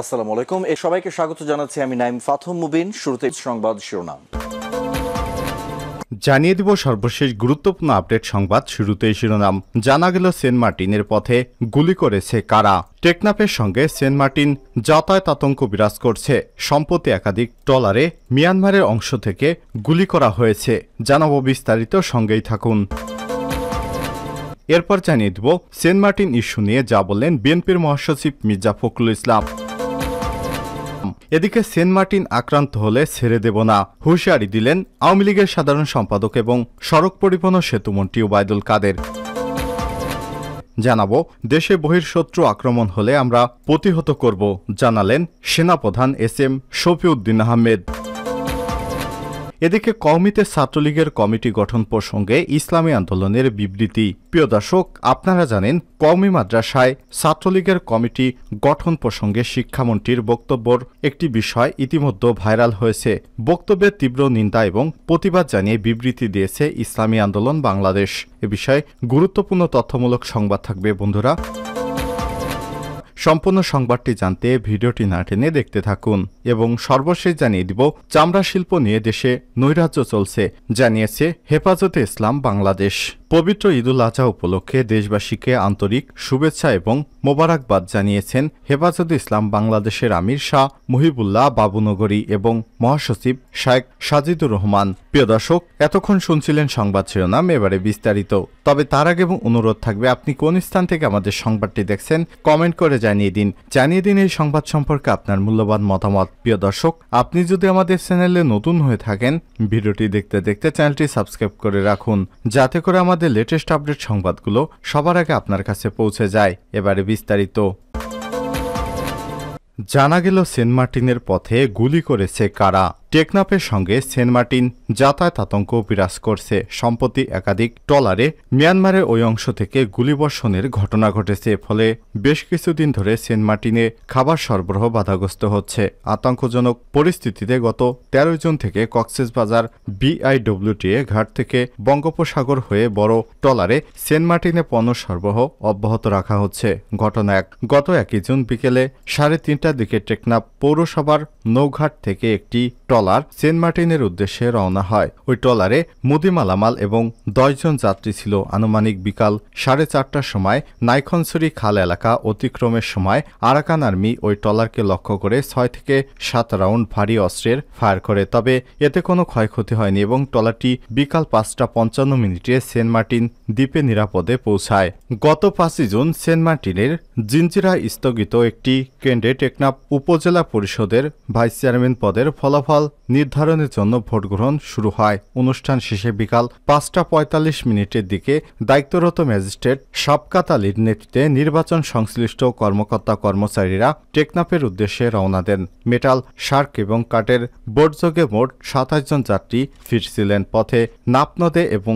আসসালামু আলাইকুম। এ সবাইকে স্বাগত জানাচ্ছি আমি নাইম ফাথম মুবিন। শুরুতে সংবাদ শিরোনাম। জানিয়ে দিব সর্বশেষ গুরুত্বপূর্ণ আপডেট সংবাদ শুরুতেই শিরোনাম। জানা গেল সেন্ট মার্টিনের পথে গুলি করেছে কারা? টেকনাফের সঙ্গে সেন্ট মার্টিন যাতায়াত আতঙ্ক বিরাজ করছে। সম্প্রতি একাধিক ট্রলারে মিয়ানমারের অংশ থেকে গুলি করা হয়েছে। জানাব বিস্তারিত, সঙ্গেই থাকুন। এরপর জানিয়ে দিব সেন্ট মার্টিন ইস্যু নিয়ে যা বললেন বিএনপির মহাসচিব মির্জা ফখরুল ইসলাম। এদিকে সেন্ট মার্টিন আক্রান্ত হলে ছেড়ে দেব না। হুঁশিয়ারি দিলেন আওয়ামী লীগের সাধারণ সম্পাদক এবং সড়ক পরিবহন সেতুমন্ত্রী ওবায়দুল কাদের। জানাব, দেশে বহির্শত্রু আক্রমণ হলে আমরা প্রতিহত করব, জানালেন সেনাপ্রধান এস এম শফিউদ্দিন আহমেদ। এদিকে কওমিতে ছাত্রলীগের কমিটি গঠন প্রসঙ্গে ইসলামী আন্দোলনের বিবৃতি। প্রিয় দর্শক, আপনারা জানেন, কওমি মাদ্রাসায় ছাত্রলীগের কমিটি গঠন প্রসঙ্গে শিক্ষামন্ত্রীর বক্তব্যর একটি বিষয় ইতিমধ্যে ভাইরাল হয়েছে। বক্তব্যের তীব্র নিন্দা এবং প্রতিবাদ জানিয়ে বিবৃতি দিয়েছে ইসলামী আন্দোলন বাংলাদেশ। এ বিষয়ে গুরুত্বপূর্ণ তথ্যমূলক সংবাদ থাকবে, বন্ধুরা। সম্পূর্ণ সংবাদটি জানতে ভিডিওটি না টেনে দেখতে থাকুন এবং সর্বশেষ জানিয়ে দিব, চামড়া শিল্প নিয়ে দেশে নৈরাজ্য চলছে, জানিয়েছে হেফাজতে ইসলাম বাংলাদেশ। পবিত্র ঈদুল আজহা উপলক্ষে দেশবাসীকে আন্তরিক শুভেচ্ছা এবং মোবারকবাদ জানিয়েছেন হেফাজতে ইসলাম বাংলাদেশের আমির শাহ মুহিবুল্লাহ বাবুনগরী এবং মহাসচিব শায়েক সাজিদুর রহমান। প্রিয় দর্শক, এতক্ষণ শুনছিলেন সংবাদ শিরোনাম, এবারে বিস্তারিত। তবে তার আগে এবং অনুরোধ থাকবে, আপনি কোন স্থান থেকে আমাদের সংবাদটি দেখছেন, কমেন্ট করে জানিয়ে দিন। জানিয়ে দিন এই সংবাদ সম্পর্কে আপনার মূল্যবান মতামত। প্রিয় দর্শক, আপনি যদি আমাদের চ্যানেলে নতুন হয়ে থাকেন, ভিডিওটি দেখতে দেখতে চ্যানেলটি সাবস্ক্রাইব করে রাখুন, যাতে করে আমাদের লেটেস্ট আপডেট সংবাদগুলো সবার আগে আপনার কাছে পৌঁছে যায়। এবারে বিস্তারিত। জানা গেল সেন্ট মার্টিনের পথে গুলি করেছে কারা? টেকনাফের সঙ্গে সেন্ট মার্টিন যাতায়াত আতঙ্ক বিরাজ করছে। সম্প্রতি একাধিক ট্রলারে মিয়ানমারের ওই অংশ থেকে গুলিবর্ষণের ঘটনা ঘটেছে, ফলে বেশ কিছুদিন ধরে সেন্ট মার্টিনে খাবার সরবরাহ বাধাগ্রস্ত হচ্ছে। আতঙ্কজনক পরিস্থিতিতে গত তেরোই জুন থেকে কক্সেস বাজার বিআইডব্লিউটিএ ঘাট থেকে বঙ্গোপসাগর হয়ে বড় ট্রলারে সেন্ট মার্টিনে পণ্য সরবরাহ অব্যাহত রাখা হচ্ছে। ঘটনা এক গত একই জুন বিকেলে সাড়ে তিনটার দিকে টেকনাফ পৌরসভার নৌঘাট থেকে একটি ট্রলার সেন্ট মার্টিনের উদ্দেশ্যে রওনা হয়। ওই ট্রলারে মুদি মালামাল এবং দশজন যাত্রী ছিল। আনুমানিক বিকাল সাড়ে চারটার সময় নাইখনসুরি খাল এলাকা অতিক্রমের সময় আরাকান আর্মি ওই ট্রলারকে লক্ষ্য করে ছয় থেকে সাত রাউন্ড ভারী অস্ত্রের ফায়ার করে। তবে এতে কোনো ক্ষয়ক্ষতি হয়নি এবং ট্রলারটি বিকাল পাঁচটা পঞ্চান্ন মিনিটে সেন্ট মার্টিন দ্বীপে নিরাপদে পৌঁছায়। গত পাঁচই জুন সেন্ট মার্টিনের জিঞ্জিরা স্থগিত একটি কেন্দ্রে টেকনাফ উপজেলা পরিষদের ভাইস চেয়ারম্যান পদের ফলাফল নির্ধারণের জন্য ভোট গ্রহণ শুরু হয়। অনুষ্ঠান শেষে বিকাল পাঁচটা পঁয়তাল্লিশ মিনিটের দিকে দায়িত্বরত ম্যাজিস্ট্রেট সাবকাত আলীর নেতৃত্বে নির্বাচন সংশ্লিষ্ট কর্মকর্তা কর্মচারীরা টেকনাফের উদ্দেশ্যে রওনা দেন। মেটাল শার্ক এবং কাঠের বোটযোগে মোট সাতাশ জন যাত্রী ফিরছিলেন। পথে নাপনদে এবং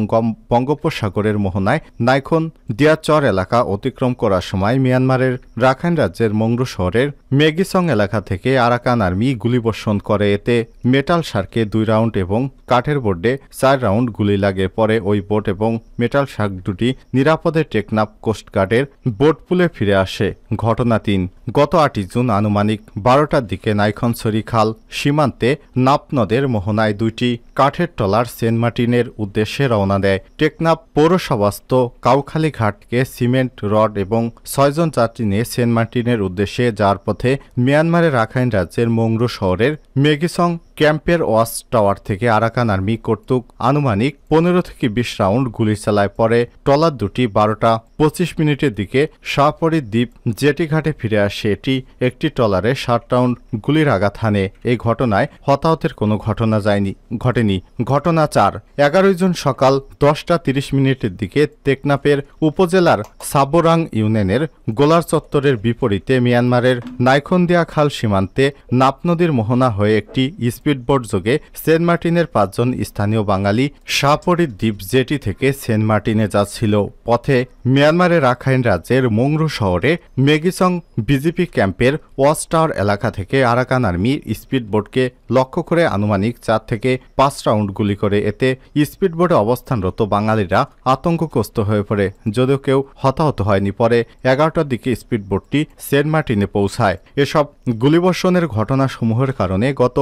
বঙ্গোপসাগরের মোহনায় নাইখন দিয়াচর এলাকা অতিক্রম করার সময় মিয়ানমারের রাখাইন রাজ্যের মংরু শহরের মেগিসং এলাকা থেকে আরাকান আর্মি গুলিবর্ষণ করে। এতে মেটাল শার্কে দুই রাউন্ড এবং কাঠের বোর্ডে চার রাউন্ড গুলি লাগে। পরে ওই বোট এবং মেটাল শার্ক দুটি নিরাপদে টেকনাফ কোস্টগার্ডের বোট পুলে ফিরে আসে। ঘটনা তিন। গত আটই জুন আনুমানিক বারোটার দিকে নাইখনসরি খাল সীমান্তে নাপনদের মোহনায় দুইটি কাঠের টলার সেন্ট মার্টিনের উদ্দেশ্যে রওনা দেয়। টেকনাফ পৌরসভাস্থ কাউখালী ঘাটকে সিমেন্ট, রড এবং ছয়জন যাত্রী নিয়ে সেন্ট মার্টিনের উদ্দেশ্যে যার পথে মিয়ানমারের রাখাইন রাজ্যের মংরু শহরের মেগিসং ক্যাম্পের ওয়াচ টাওয়ার থেকে আরাকান আর্মি কর্তৃক আনুমানিক পনেরো থেকে বিশ রাউন্ড গুলি চালায়। পরে ট্রলার দুটি বারোটা পঁচিশ মিনিটের দিকে শাহপরি দ্বীপ জেটি ঘাটে ফিরে আসে। এটি একটি ট্রলারে ষাট রাউন্ড গুলির আঘাত হানে। এই ঘটনায় হতাহতের কোনো ঘটনা যায়নি, ঘটেনি। ঘটনা চার, এগারোই জুন সকাল দশটা তিরিশ মিনিটের দিকে টেকনাফের উপজেলার সাবোরাং ইউনিয়নের গোলার চত্বরের বিপরীতে মিয়ানমারের নাইখন্দিয়া খাল সীমান্তে নাপ নদীর মোহনা হয়ে একটি স্পিডবোট যোগে সেন্ট মার্টিনের পাঁচজন স্থানীয় বাঙালি সাপরির দ্বীপ জেটি থেকে সেন্ট মার্টিনে যাচ্ছিল। পথে মিয়ানমারের রাখাইন রাজ্যের মংরু শহরে মেগিসং বিজেপি ক্যাম্পের ওয়াচ টাওয়ার এলাকা থেকে আরাকান আর্মির স্পিডবোটকে লক্ষ্য করে আনুমানিক চার থেকে পাঁচ রাউন্ড গুলি করে। এতে স্পিডবোটে অবস্থানরত বাঙালিরা আতঙ্কগ্রস্ত হয়ে পড়ে, যদিও কেউ হতাহত হয়নি। পরে এগারোটার দিকে স্পিডবোটটি সেন্ট মার্টিনে পৌঁছায়। এসব গুলিবর্ষণের ঘটনাসমূহের কারণে গত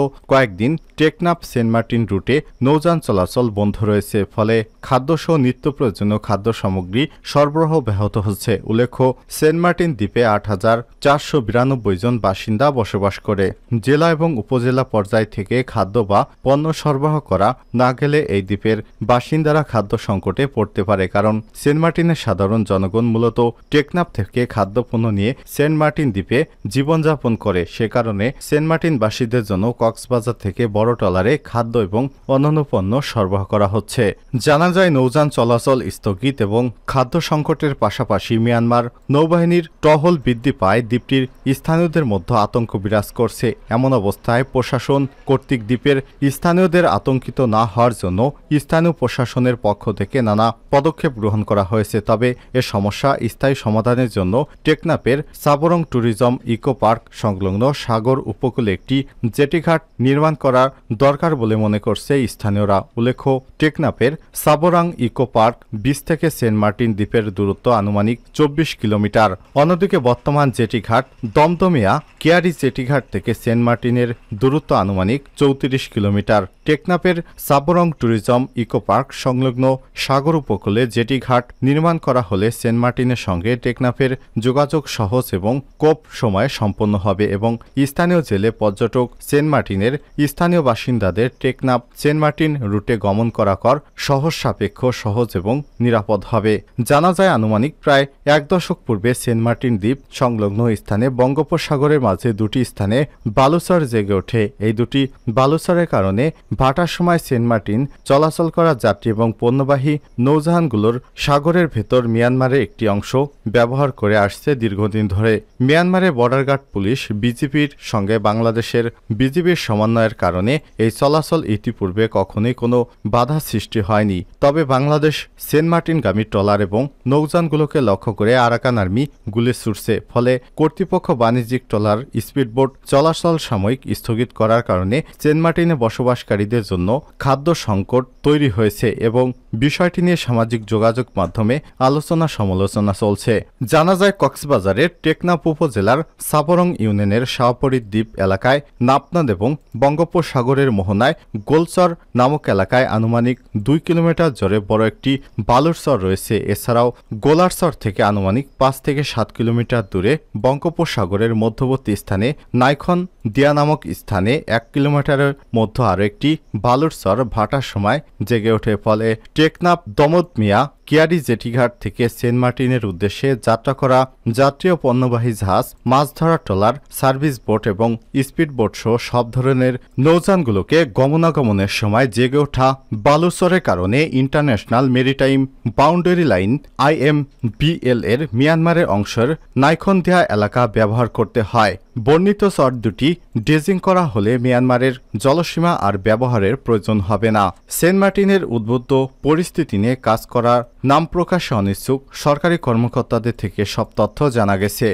কয়েকদিন টেকনাফ সেন্ট মার্টিন রুটে নৌযান চলাচল বন্ধ রয়েছে, ফলে খাদ্যসহ নিত্য প্রয়োজনীয় খাদ্য সামগ্রী সরবরাহ ব্যাহত হচ্ছে। উল্লেখ্য, সেন্ট মার্টিন দ্বীপে আট হাজার চারশো বিরানব্বই জন বাসিন্দা বসবাস করে। জেলা এবং উপজেলা পর্যায় থেকে খাদ্য বা পণ্য সরবরাহ করা না গেলে এই দ্বীপের বাসিন্দারা খাদ্য সংকটে পড়তে পারে, কারণ সেন্ট মার্টিনের সাধারণ জনগণ মূলত টেকনাফ থেকে খাদ্যপণ্য নিয়ে সেন্ট মার্টিন দ্বীপে জীবনযাপন করে। সে কারণে সেন্ট মার্টিনবাসীদের জন্য কক্সবাজার থেকে বড় টলারে খাদ্য এবং অন্যান্য পণ্য সরবরাহ করা হচ্ছে। জানা যায়, নৌযান চলাচল স্থগিত এবং খাদ্য সংকটের পাশাপাশি মিয়ানমার নৌবাহিনীর টহল বৃদ্ধি পায়। দ্বীপটির স্থানীয়দের মধ্যে আতঙ্ক বিরাজ করছে। এমন অবস্থায় প্রশাসন কর্তৃক দ্বীপের স্থানীয়দের আতঙ্কিত না হওয়ার জন্য স্থানীয় প্রশাসনের পক্ষ থেকে নানা পদক্ষেপ গ্রহণ করা হয়েছে। তবে এ সমস্যা স্থায়ী সমাধানের জন্য টেকনাপের সাবরং ট্যুরিজম ইকো পার্ক সংলগ্ন সাগর উপকূলে একটি জেটিঘাট নির্মাণ করার দরকার বলে মনে করছে স্থানীয়রা। উল্লেখ্য টেকনাপের সাবরাং ইকো পার্ক বিচ থেকে সেন্ট মার্টিন দ্বীপের দূরত্ব আনুমানিক চব্বিশ কিলোমিটার। অন্যদিকে বর্তমান জেটিঘাট, দমদমিয়া, কেয়ারি জেটিঘাট থেকে সেন্ট মার্টিনের দূরত্ব আনুমানিক চৌত্রিশ কিলোমিটার। টেকনাপের সাবরং ট্যুরিজম ইকো পার্ক সংলগ্ন সাগর উপকূলে জেটিঘাট নির্মাণ করা হলে সেন্ট মার্টিনের সঙ্গে টেকনাফের যোগাযোগ সহজ এবং কোপ সময়ে সম্পন্ন হবে এবং স্থানীয় জেলে পর্যটক সেন্ট মার্টিনের স্থানীয় বাসিন্দাদের টেকনাফ সেন্ট মার্টিন রুটে গমন করা কর সহজ সাপেক্ষ সহজ এবং নিরাপদ হবে। জানা যায়, আনুমানিক প্রায় এক দশক পূর্বে সেন্ট মার্টিন দ্বীপ সংলগ্ন স্থানে বঙ্গোপসাগরের মাঝে দুটি স্থানে বালুচর জেগে ওঠে। এই দুটি বালুচরের কারণে ভাটার সময় সেন্ট মার্টিন চলাচল করা যাত্রী এবং পণ্যবাহী নৌজাহানগুলোর সাগরের ভেতর মিয়ানমারের একটি অংশ ব্যবহার করে আসছে দীর্ঘদিন ধরে। মিয়ানমারের বর্ডার গার্ড পুলিশ বিজেপির সঙ্গে বাংলাদেশের বিজিবির সমন্বয়ের কারণে এই চলাচল ইতিপূর্বে কখনোই কোনো বাধা সৃষ্টি হয়নি। তবে বাংলাদেশ সেন্ট মার্টিনগামী ট্রলার এবং নৌযানগুলোকে লক্ষ্য করে আরাকান আর্মি গুলি ছুটছে, ফলে কর্তৃপক্ষ বাণিজ্যিক ট্রলার স্পিডবোট চলাচল সাময়িক স্থগিত করার কারণে সেন্ট মার্টিনে বসবাসকারীদের জন্য খাদ্য সংকট তৈরি হয়েছে এবং বিষয়টি নিয়ে সামাজিক যোগাযোগ মাধ্যমে আলোচনা সমালোচনা চলছে। জানা যায়, কক্সবাজারের টেকনাপ উপজেলার সাবরং ইউনিয়নের শাহপরী দ্বীপ এলাকায় নাপনাদ এবং বঙ্গোপসাগরের মোহনায় গোলচর নামক এলাকায় আনুমানিক দুই কিলোমিটার জোরে বড় একটি বালুর চর রয়েছে। এছাড়াও গোলারচর থেকে আনুমানিক পাঁচ থেকে সাত কিলোমিটার দূরে বঙ্গোপসাগরের মধ্যবর্তী স্থানে নাইখন দিয়া নামক স্থানে এক কিলোমিটারের মধ্যে আরও একটি বালুর চর ভাটার সময় জেগে ওঠে। ফলে টেকনাফ দমদ মিয়া কিয়ারি জেটিঘাট থেকে সেন্ট মার্টিনের উদ্দেশ্যে যাত্রা করা যাত্রী ও পণ্যবাহী জাহাজ মাছ ধরা ট্রলার, সার্ভিস বোট এবং স্পিড বোট সহ সব ধরনের নৌযানগুলোকে গমনাগমনের সময় জেগে ওঠা বালুচরের কারণে international maritime boundary line IMBL এর মিয়ানমারের অংশের নাইখনদিয়া এলাকা ব্যবহার করতে হয়। বর্ণিত চর দুটি ড্রেজিং করা হলে মিয়ানমারের জলসীমা আর ব্যবহারের প্রয়োজন হবে না। সেন্ট মার্টিনের উদ্বুদ্ধ পরিস্থিতি নিয়ে কাজ করার নাম প্রকাশে অনিচ্ছুক সরকারি কর্মকর্তাদের থেকে সব তথ্য জানা গেছে।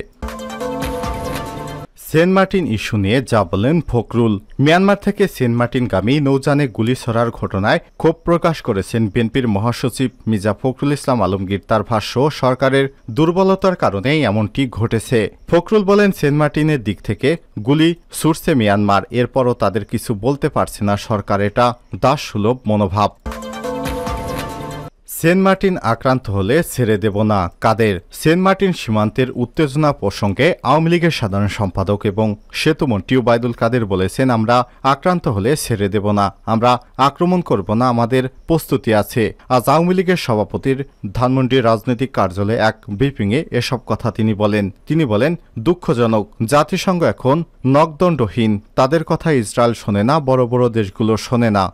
সেন্ট মার্টিন ইস্যু নিয়ে যা বলেন ফখরুল। মিয়ানমার থেকে সেন্ট মার্টিনগামী নৌযানে গুলি ছড়ার ঘটনায় ক্ষোভ প্রকাশ করেছেন বিএনপির মহাসচিব মির্জা ফখরুল ইসলাম আলমগীর। তার ভাষ্য, সরকারের দুর্বলতার কারণেই এমনটি ঘটেছে। ফখরুল বলেন, সেন্ট মার্টিনের দিক থেকে গুলি ছুটছে মিয়ানমার। এরপরও তাদের কিছু বলতে পারছে না সরকার। এটা দাস সুলভ মনোভাব। সেন্ট মার্টিন আক্রান্ত হলে ছেড়ে দেব না। কাদের? সেন্ট মার্টিন সীমান্তের উত্তেজনা প্রসঙ্গে আওয়ামী লীগের সাধারণ সম্পাদক এবং সেতুমন্ত্রী ওবায়দুল কাদের বলেছেন, আমরা আক্রান্ত হলে ছেড়ে দেব না। আমরা আক্রমণ করব না। আমাদের প্রস্তুতি আছে। আজ আওয়ামী লীগের সভাপতির ধানমন্ডির রাজনৈতিক কার্যালয়ে এক ব্রিফিংয়ে এসব কথা তিনি বলেন। তিনি বলেন, দুঃখজনক। জাতিসংঘ এখন নকদণ্ডহীন তাদের কথা ইসরায়েল শোনে না, বড় বড় দেশগুলো শোনে না।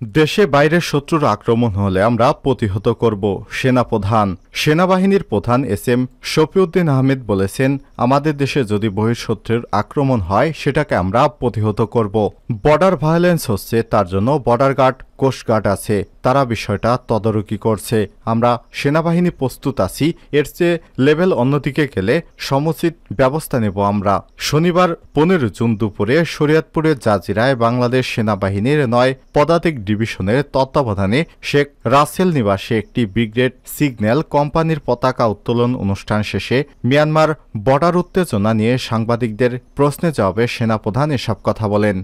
দেশে বাইরের শত্রুর আক্রমণ হলে আমরা প্রতিহত করব। সেনাপ্রধান, সেনাবাহিনীর প্রধান এস এম শফিউদ্দিন আহমেদ বলেছেন, আমাদের দেশে যদি বহিঃশত্রুর আক্রমণ হয়, সেটাকে আমরা প্রতিহত করব। বর্ডার ভায়োলেন্স হচ্ছে তার জন্য বর্ডার গার্ড কোস্টগার্ড আছে, তারা বিষয়টা তদারকি করছে। আমরা সেনাবাহিনী প্রস্তুত আছি, এর চেয়ে লেভেল অন্যদিকে গেলে সমুচিত ব্যবস্থা নেব আমরা। শনিবার পনেরো জুন দুপুরে শরীয়তপুরের জাজিরায় বাংলাদেশ সেনাবাহিনীর নয় পদাতিক ডিভিশনের তত্ত্বাবধানে শেখ রাসেল নিবাসে একটি ব্রিগেড সিগন্যাল কোম্পানির পতাকা উত্তোলন অনুষ্ঠান শেষে মিয়ানমার বর্ডার উত্তেজনা নিয়ে সাংবাদিকদের প্রশ্নে জবাবে সেনাপ্রধান এসব কথা বলেন।